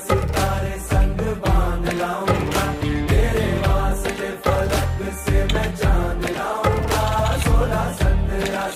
सितारे संग बाँध लाऊँगा। तेरे वास्ते फलक से मैं जान लाऊँगा। सोलह संध्या